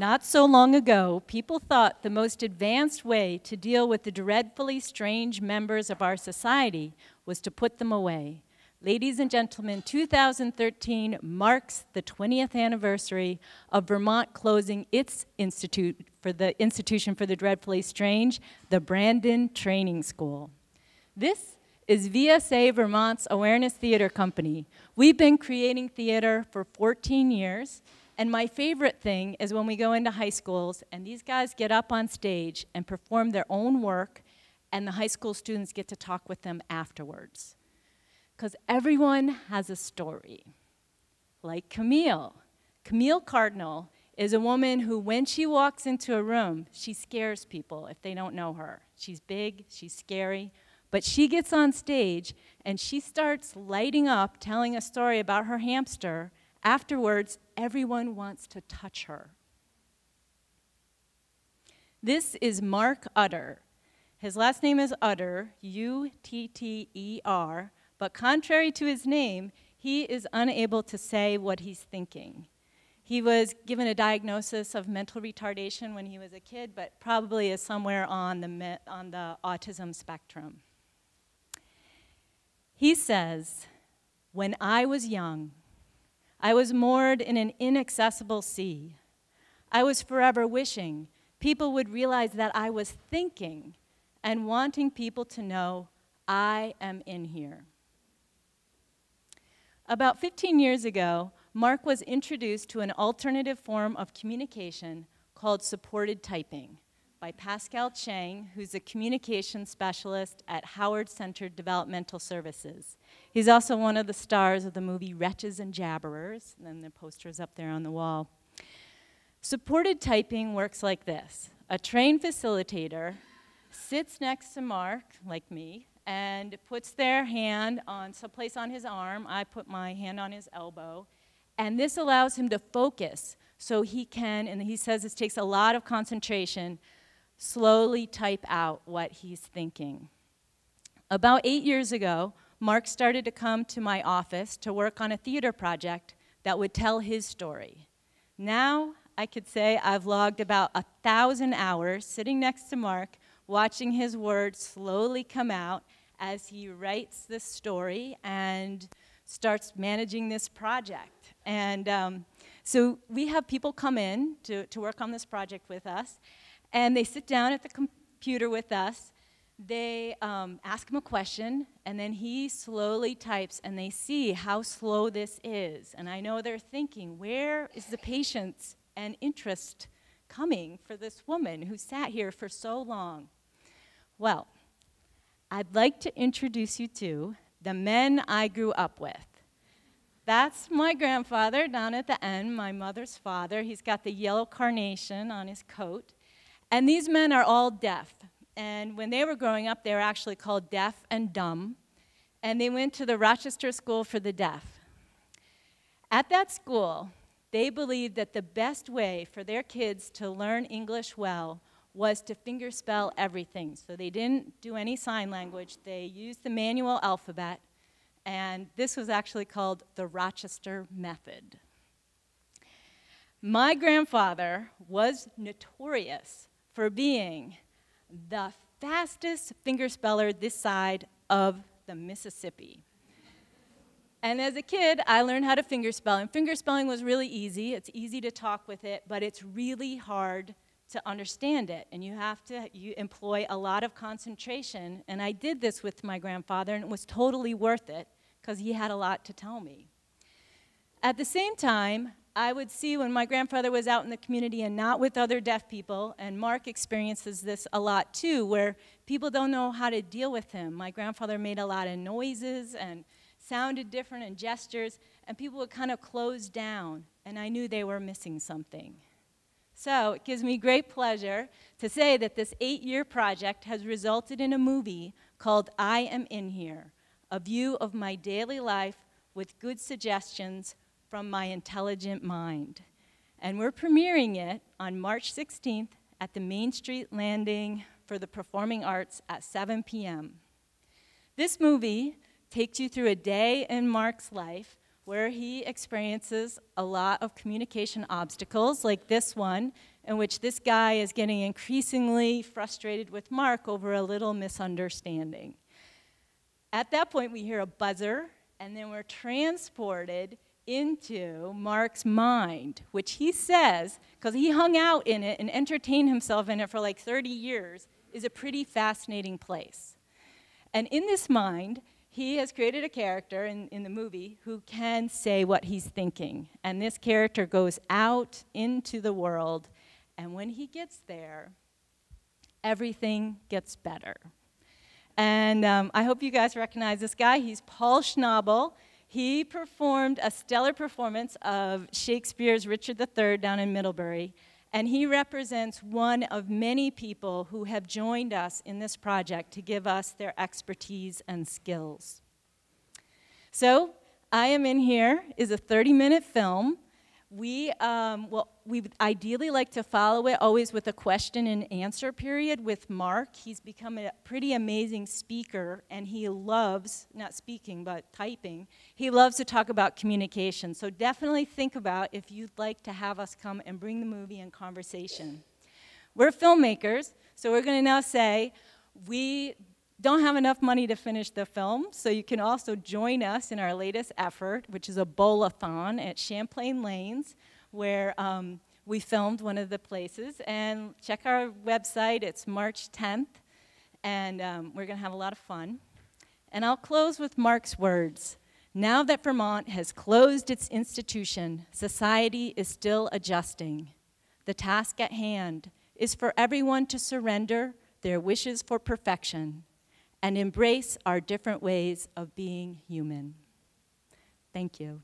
Not so long ago, people thought the most advanced way to deal with the dreadfully strange members of our society was to put them away. Ladies and gentlemen, 2013 marks the 20th anniversary of Vermont closing its institute for the Institution for the Dreadfully Strange, the Brandon Training School. This is VSA Vermont's Awareness Theater Company. We've been creating theater for 14 years, and my favorite thing is when we go into high schools and these guys get up on stage and perform their own work, and the high school students get to talk with them afterwards. Because everyone has a story. Like Camille. Camille Cardinal is a woman who, when she walks into a room, she scares people if they don't know her. She's big, she's scary, but she gets on stage and she starts lighting up, telling a story about her hamster. Afterwards, everyone wants to touch her. This is Mark Utter. His last name is Utter, U T T E R, but contrary to his name, he is unable to say what he's thinking. He was given a diagnosis of mental retardation when he was a kid, but probably is somewhere on the, on the autism spectrum. He says, When I was young, I was moored in an inaccessible sea. I was forever wishing people would realize that I was thinking and wanting people to know I am in here. About 15 years ago, Mark was introduced to an alternative form of communication called supported typing by Pascal Chang, who's a communication specialist at Howard Center Developmental Services. He's also one of the stars of the movie Wretches and Jabberers, and then the poster is up there on the wall. Supported typing works like this. A trained facilitator sits next to Mark, like me, and puts their hand on someplace on his arm. I put my hand on his elbow. And this allows him to focus so he can, and he says this takes a lot of concentration, slowly type out what he's thinking. About eight years ago, Mark started to come to my office to work on a theater project that would tell his story. Now, I could say I've logged about a thousand hours sitting next to Mark, watching his words slowly come out as he writes this story and starts managing this project. And um, so we have people come in to, to work on this project with us, and they sit down at the computer with us. They um, ask him a question, and then he slowly types, and they see how slow this is. And I know they're thinking, where is the patience and interest coming for this woman who sat here for so long? Well, I'd like to introduce you to the men I grew up with. That's my grandfather down at the end, my mother's father. He's got the yellow carnation on his coat. And these men are all deaf. And when they were growing up, they were actually called deaf and dumb. And they went to the Rochester School for the Deaf. At that school, they believed that the best way for their kids to learn English well was to fingerspell everything. So they didn't do any sign language, they used the manual alphabet, and this was actually called the Rochester Method. My grandfather was notorious for being the fastest fingerspeller this side of the Mississippi. And as a kid, I learned how to fingerspell, and fingerspelling was really easy. It's easy to talk with it, but it's really hard to understand it. And you have to you employ a lot of concentration. And I did this with my grandfather, and it was totally worth it because he had a lot to tell me. At the same time, I would see when my grandfather was out in the community and not with other deaf people, and Mark experiences this a lot too, where people don't know how to deal with him. My grandfather made a lot of noises and sounded different and gestures, and people would kind of close down, and I knew they were missing something. So it gives me great pleasure to say that this eight year project has resulted in a movie called I Am In Here, a view of my daily life with good suggestions from my intelligent mind. And we're premiering it on March 16th at the Main Street Landing for the Performing Arts at 7 p.m. This movie takes you through a day in Mark's life where he experiences a lot of communication obstacles, like this one, in which this guy is getting increasingly frustrated with Mark over a little misunderstanding. At that point, we hear a buzzer, and then we're transported into Mark's mind, which he says, because he hung out in it and entertained himself in it for like 30 years, is a pretty fascinating place. And in this mind, he has created a character in, in the movie who can say what he's thinking. And this character goes out into the world, and when he gets there, everything gets better. And um, I hope you guys recognize this guy. He's Paul Schnabel. He performed a stellar performance of Shakespeare's Richard III down in Middlebury, and he represents one of many people who have joined us in this project to give us their expertise and skills. So, I Am in Here is a 30 minute film we, um, well, we would ideally like to follow it always with a question and answer period with Mark. He's become a pretty amazing speaker, and he loves, not speaking, but typing, he loves to talk about communication. So definitely think about if you'd like to have us come and bring the movie in conversation. We're filmmakers, so we're going to now say, we don't have enough money to finish the film, so you can also join us in our latest effort, which is a bowl-a-thon at Champlain Lanes, where um, we filmed one of the places. And check our website, it's March 10th, and um, we're going to have a lot of fun. And I'll close with Mark's words. Now that Vermont has closed its institution, society is still adjusting. The task at hand is for everyone to surrender their wishes for perfection and embrace our different ways of being human. Thank you.